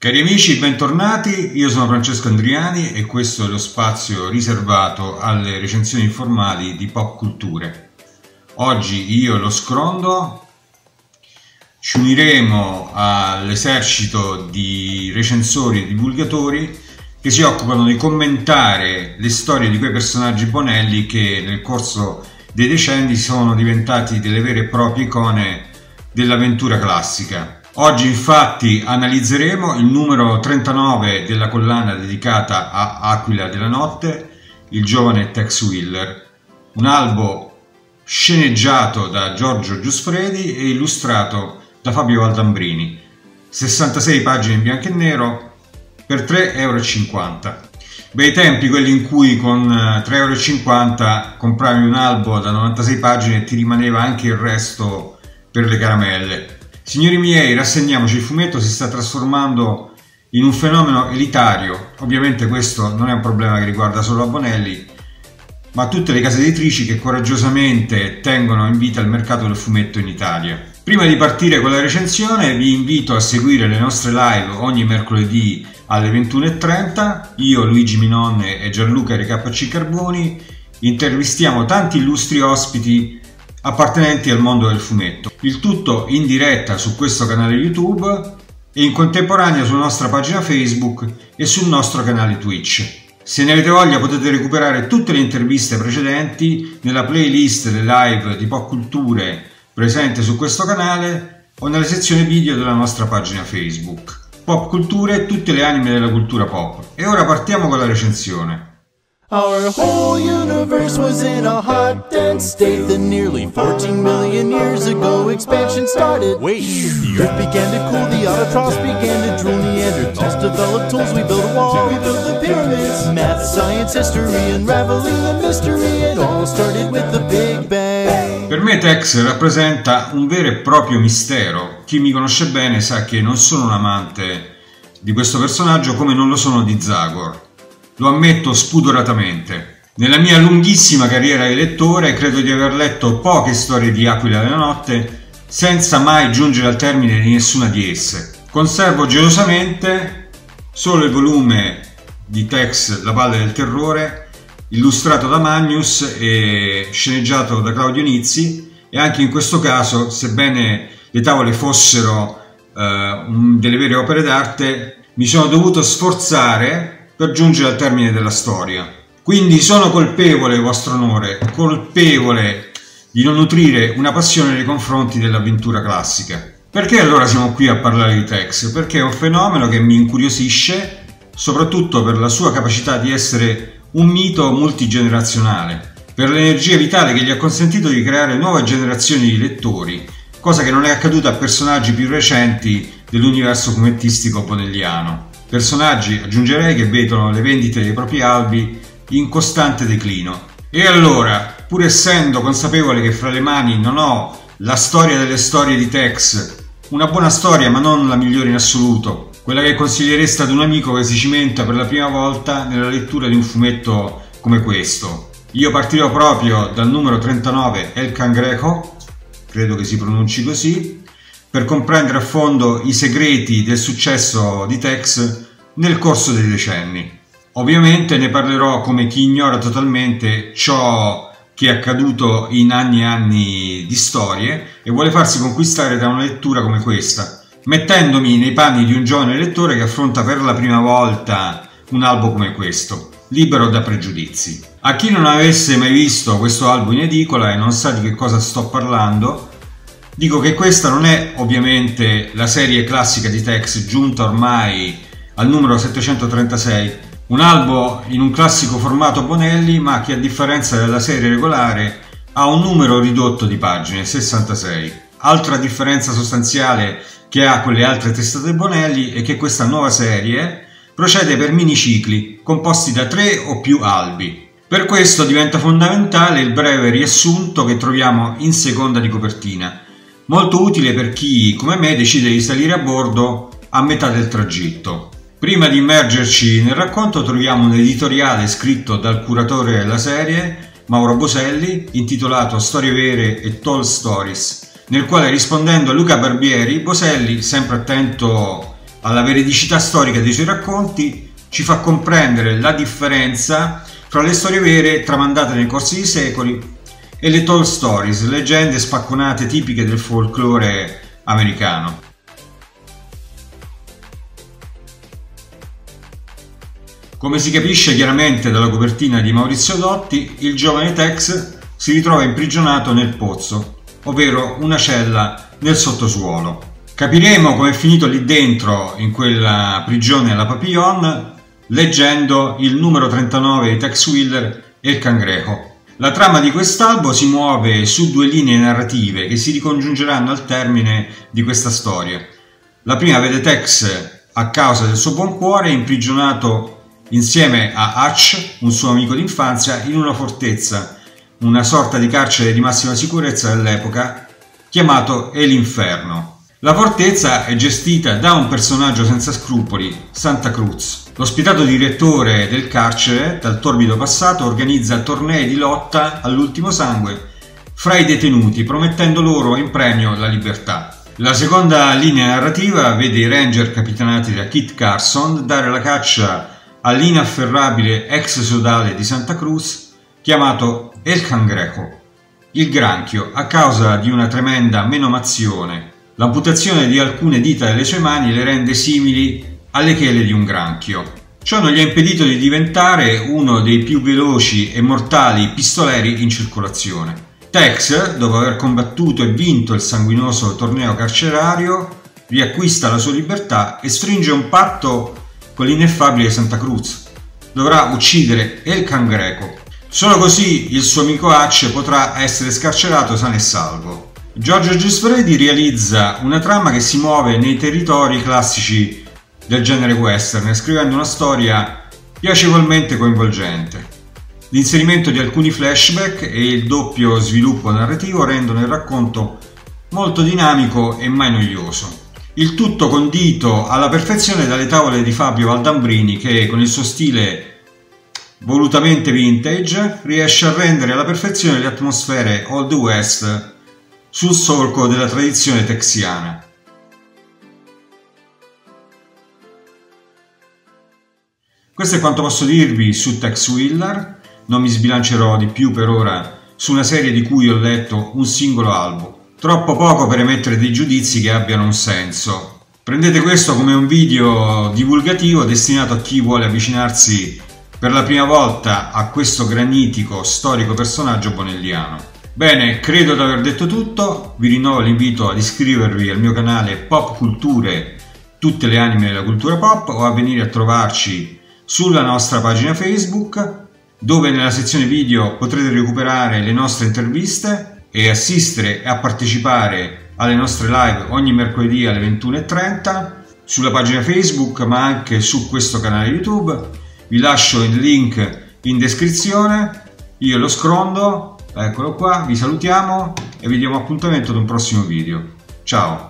Cari amici, bentornati, io sono Francesco Andriani e questo è lo spazio riservato alle recensioni informali di pop culture. Oggi io e lo Scrondo ci uniremo all'esercito di recensori e divulgatori che si occupano di commentare le storie di quei personaggi bonelli che nel corso dei decenni sono diventati delle vere e proprie icone dell'avventura classica Oggi infatti analizzeremo il numero 39 della collana dedicata a Aquila della Notte, il giovane Tex Wheeler, un albo sceneggiato da Giorgio Giusfredi e illustrato da Fabio Valdambrini, 66 pagine in bianco e nero per 3,50 euro. Bei tempi quelli in cui con 3,50 euro compravi un albo da 96 pagine e ti rimaneva anche il resto per le caramelle. Signori miei, rassegniamoci, il fumetto si sta trasformando in un fenomeno elitario. Ovviamente questo non è un problema che riguarda solo Abonelli, ma tutte le case editrici che coraggiosamente tengono in vita il mercato del fumetto in Italia. Prima di partire con la recensione vi invito a seguire le nostre live ogni mercoledì alle 21.30. Io, Luigi Minonne e Gianluca RKC Carboni intervistiamo tanti illustri ospiti appartenenti al mondo del fumetto. Il tutto in diretta su questo canale YouTube e in contemporanea sulla nostra pagina Facebook e sul nostro canale Twitch. Se ne avete voglia potete recuperare tutte le interviste precedenti nella playlist delle live di Pop Culture presente su questo canale o nella sezione video della nostra pagina Facebook. Pop Culture e tutte le anime della cultura pop. E ora partiamo con la recensione. Our whole universe was in a hot, dense state Then nearly 14 million years ago expansion started. Wait, the earth began to cool, the autotrophs began to drool Neanderthals developed tools, we built a wall, we built the pyramids. Math, science, history, unraveling the mystery It all started with the Big Bang. Per me Tex rappresenta un vero e proprio mistero. Chi mi conosce bene sa che non sono un amante di questo personaggio come non lo sono di Zagor lo ammetto spudoratamente. Nella mia lunghissima carriera di lettore credo di aver letto poche storie di Aquila della Notte senza mai giungere al termine di nessuna di esse. Conservo gelosamente solo il volume di Tex La Valle del Terrore, illustrato da Magnus e sceneggiato da Claudio Nizzi e anche in questo caso, sebbene le tavole fossero eh, delle vere opere d'arte, mi sono dovuto sforzare per giungere al termine della storia. Quindi sono colpevole, vostro onore, colpevole di non nutrire una passione nei confronti dell'avventura classica. Perché allora siamo qui a parlare di Tex? Perché è un fenomeno che mi incuriosisce, soprattutto per la sua capacità di essere un mito multigenerazionale, per l'energia vitale che gli ha consentito di creare nuove generazioni di lettori, cosa che non è accaduta a personaggi più recenti dell'universo fumettistico bonelliano. Personaggi, aggiungerei, che vedono le vendite dei propri albi in costante declino. E allora, pur essendo consapevole che fra le mani non ho la storia delle storie di Tex, una buona storia ma non la migliore in assoluto, quella che consigliereste ad un amico che si cimenta per la prima volta nella lettura di un fumetto come questo. Io partirò proprio dal numero 39 El Cangrejo, credo che si pronunci così, per comprendere a fondo i segreti del successo di Tex nel corso dei decenni. Ovviamente ne parlerò come chi ignora totalmente ciò che è accaduto in anni e anni di storie e vuole farsi conquistare da una lettura come questa, mettendomi nei panni di un giovane lettore che affronta per la prima volta un albo come questo, libero da pregiudizi. A chi non avesse mai visto questo albo in edicola e non sa di che cosa sto parlando, Dico che questa non è ovviamente la serie classica di Tex giunta ormai al numero 736, un albo in un classico formato Bonelli ma che a differenza della serie regolare ha un numero ridotto di pagine, 66. Altra differenza sostanziale che ha con le altre testate Bonelli è che questa nuova serie procede per minicicli composti da tre o più albi. Per questo diventa fondamentale il breve riassunto che troviamo in seconda di copertina, molto utile per chi, come me, decide di salire a bordo a metà del tragitto. Prima di immergerci nel racconto troviamo un editoriale scritto dal curatore della serie, Mauro Boselli, intitolato Storie vere e Tall Stories, nel quale rispondendo a Luca Barbieri, Boselli, sempre attento alla veridicità storica dei suoi racconti, ci fa comprendere la differenza fra le storie vere tramandate nei corsi di secoli e le tall stories, leggende spacconate tipiche del folklore americano. Come si capisce chiaramente dalla copertina di Maurizio Dotti, il giovane Tex si ritrova imprigionato nel pozzo, ovvero una cella nel sottosuolo. Capiremo come è finito lì dentro, in quella prigione alla Papillon, leggendo il numero 39 di Tex Wheeler e il cangrejo. La trama di quest'albo si muove su due linee narrative che si ricongiungeranno al termine di questa storia. La prima vede Tex, a causa del suo buon cuore, imprigionato insieme a Hutch, un suo amico d'infanzia, in una fortezza, una sorta di carcere di massima sicurezza dell'epoca, chiamato El Inferno. La fortezza è gestita da un personaggio senza scrupoli, Santa Cruz. L'ospitato direttore del carcere, dal torbido passato, organizza tornei di lotta all'ultimo sangue fra i detenuti, promettendo loro in premio la libertà. La seconda linea narrativa vede i ranger capitanati da Kit Carson dare la caccia all'inafferrabile ex sodale di Santa Cruz chiamato El Cangrejo, il granchio, a causa di una tremenda menomazione. L'amputazione di alcune dita delle sue mani le rende simili alle chele di un granchio. Ciò non gli ha impedito di diventare uno dei più veloci e mortali pistoleri in circolazione. Tex, dopo aver combattuto e vinto il sanguinoso torneo carcerario, riacquista la sua libertà e stringe un patto con l'ineffabile Santa Cruz. Dovrà uccidere El Cangreco. Solo così il suo amico Hatch potrà essere scarcerato sano e salvo. Giorgio Gisfredi realizza una trama che si muove nei territori classici del genere western, scrivendo una storia piacevolmente coinvolgente. L'inserimento di alcuni flashback e il doppio sviluppo narrativo rendono il racconto molto dinamico e mai noioso. Il tutto condito alla perfezione dalle tavole di Fabio Valdambrini che con il suo stile volutamente vintage riesce a rendere alla perfezione le atmosfere Old West sul solco della tradizione texiana. Questo è quanto posso dirvi su Tex Wheeler, non mi sbilancerò di più per ora su una serie di cui ho letto un singolo albo troppo poco per emettere dei giudizi che abbiano un senso. Prendete questo come un video divulgativo destinato a chi vuole avvicinarsi per la prima volta a questo granitico storico personaggio bonelliano. Bene, credo di aver detto tutto, vi rinnovo l'invito ad iscrivervi al mio canale Pop Culture, tutte le anime della cultura pop o a venire a trovarci sulla nostra pagina Facebook dove nella sezione video potrete recuperare le nostre interviste e assistere e a partecipare alle nostre live ogni mercoledì alle 21.30 sulla pagina Facebook ma anche su questo canale YouTube. Vi lascio il link in descrizione. Io lo scrondo, eccolo qua, vi salutiamo e vi diamo appuntamento ad un prossimo video. Ciao!